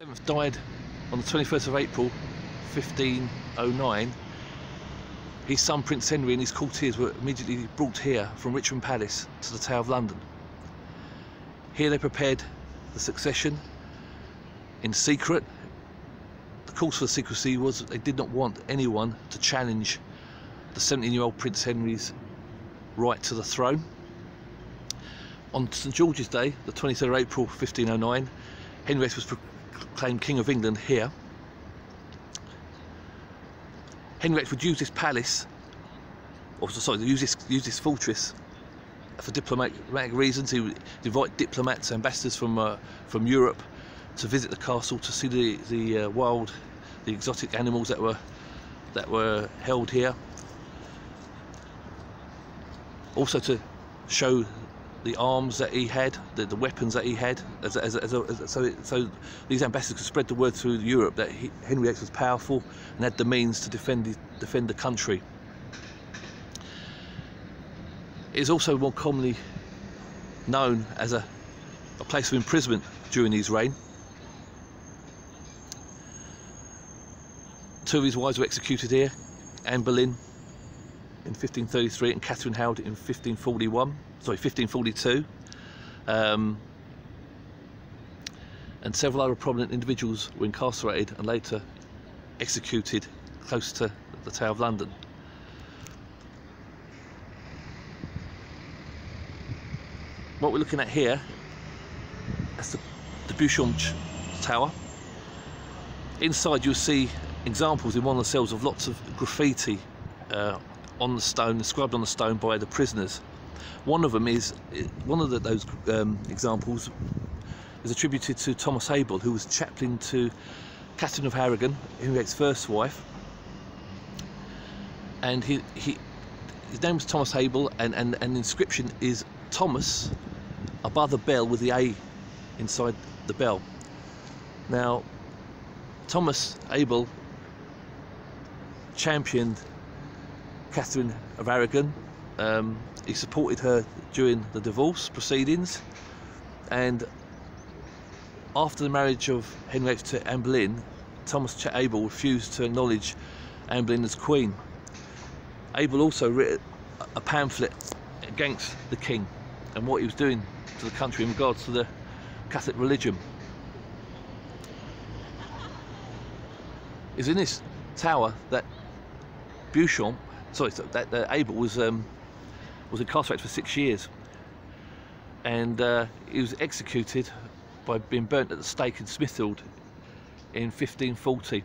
7th died on the 21st of April 1509. His son Prince Henry and his courtiers were immediately brought here from Richmond Palace to the Tower of London. Here they prepared the succession in secret. The cause for the secrecy was that they did not want anyone to challenge the 17 year old Prince Henry's right to the throne. On St George's Day, the 23rd of April 1509, Henry was proclaimed King of England here. Henry VIII would use this palace, or sorry, use this, use this fortress for diplomatic reasons. He would invite diplomats, ambassadors from uh, from Europe to visit the castle to see the the uh, wild, the exotic animals that were that were held here. Also to show the arms that he had, the, the weapons that he had, as, as, as, so, so these ambassadors could spread the word through Europe that he, Henry VIII was powerful and had the means to defend the, defend the country. It is also more commonly known as a, a place of imprisonment during his reign. Two of his wives were executed here, Anne Boleyn in 1533 and Catherine Howard in 1541 sorry 1542 um, and several other prominent individuals were incarcerated and later executed close to the Tower of London. What we're looking at here is the, the Beauchamp Tower. Inside you'll see examples in one of the cells of lots of graffiti uh, on the stone, inscribed on the stone by the prisoners. One of them is, one of the, those um, examples is attributed to Thomas Abel, who was chaplain to Catherine of Aragon, Henry VIII's first wife. And he, he his name was Thomas Abel, and, and, and the inscription is Thomas above the bell with the A inside the bell. Now, Thomas Abel championed Catherine of Aragon. Um, he supported her during the divorce proceedings, and after the marriage of Henry VIII to Anne Boleyn, Thomas Chet Abel refused to acknowledge Anne Boleyn as queen. Abel also wrote a pamphlet against the king and what he was doing to the country in regards to the Catholic religion. It's in this tower that Beauchamp sorry, that, that Abel was um, was incarcerated for six years, and uh, he was executed by being burnt at the stake in Smithfield in 1540.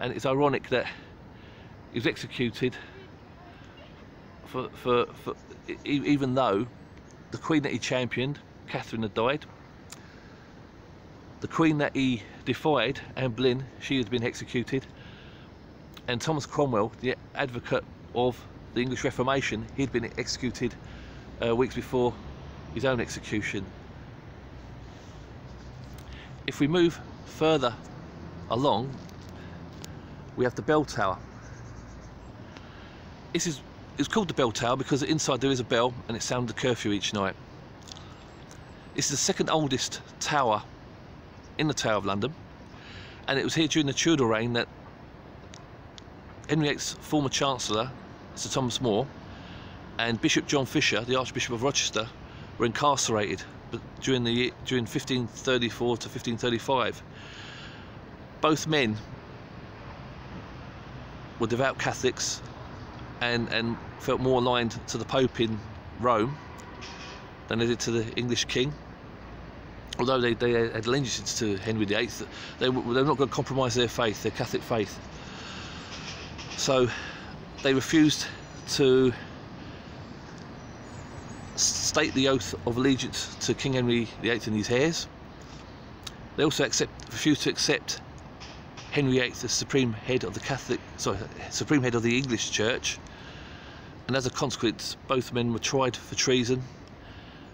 And it's ironic that he was executed for, for, for even though the queen that he championed, Catherine, had died. The queen that he defied, Anne Boleyn, she had been executed and Thomas Cromwell, the advocate of the English Reformation, he'd been executed uh, weeks before his own execution. If we move further along, we have the bell tower. This is it's called the bell tower because inside there is a bell and it sounds the curfew each night. It's the second oldest tower in the Tower of London and it was here during the Tudor reign that Henry VIII's former Chancellor, Sir Thomas More, and Bishop John Fisher, the Archbishop of Rochester, were incarcerated during the during 1534 to 1535. Both men were devout Catholics and, and felt more aligned to the Pope in Rome than they did to the English King. Although they, they had allegiance to Henry VIII, they, they were not going to compromise their faith, their Catholic faith. So they refused to state the oath of allegiance to King Henry VIII and his heirs. They also accept, refused to accept Henry VIII as supreme head of the Catholic, sorry, supreme head of the English Church. And as a consequence, both men were tried for treason,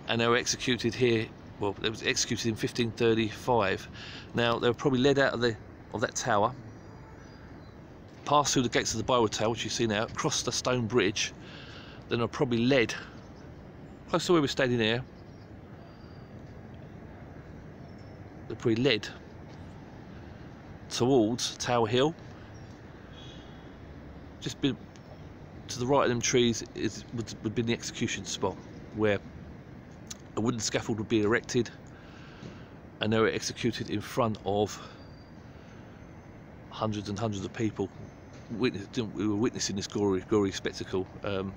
and they were executed here. Well, they were executed in 1535. Now they were probably led out of the of that tower pass through the gates of the Tower, which you see now, across the stone bridge, then are probably led close to where we're standing here. They're probably led towards Tower Hill. Just been to the right of them trees is would, would be the execution spot where a wooden scaffold would be erected and they were executed in front of hundreds and hundreds of people. Witness, we were witnessing this gory, gory spectacle. Um,